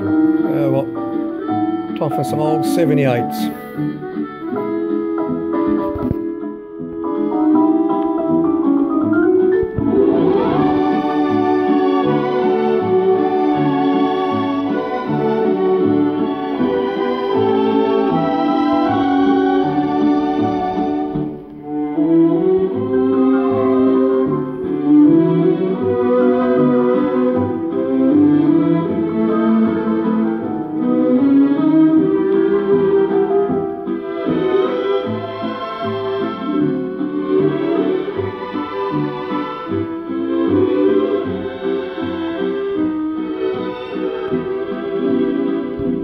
Uh, what? Time for some old 78s.